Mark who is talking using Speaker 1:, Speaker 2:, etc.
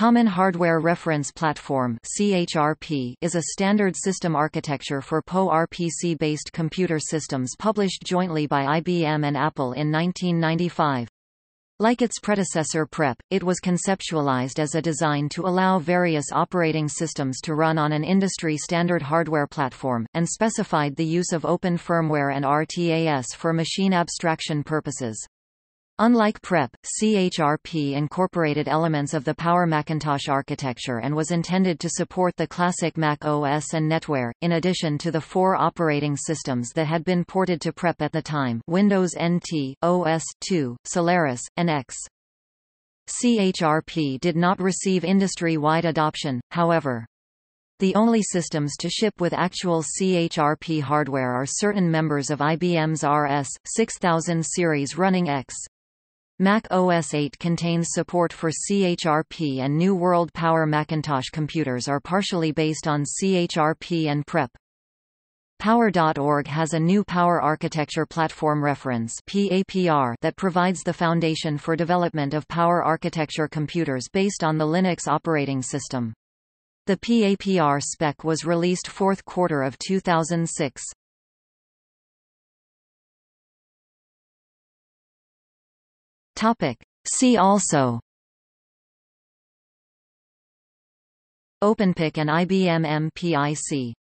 Speaker 1: Common Hardware Reference Platform is a standard system architecture for PowerPC-based computer systems published jointly by IBM and Apple in 1995. Like its predecessor PREP, it was conceptualized as a design to allow various operating systems to run on an industry-standard hardware platform, and specified the use of open firmware and RTAS for machine abstraction purposes. Unlike PREP, CHRP incorporated elements of the Power Macintosh architecture and was intended to support the classic Mac OS and NetWare, in addition to the four operating systems that had been ported to PREP at the time Windows NT, OS/2, Solaris, and AIX. CHRP did not receive industry-wide adoption, however. The only systems to ship with actual CHRP hardware are certain members of IBM's RS-6000 series running AIX. Mac OS 8 contains support for CHRP and New World Power Macintosh computers are partially based on CHRP and PREP. Power.org has a new Power Architecture Platform Reference that provides the foundation for development of Power Architecture computers based on the Linux operating system. The PAPR spec was released fourth quarter of 2006. Topic. See also OpenPIC and IBM MPIC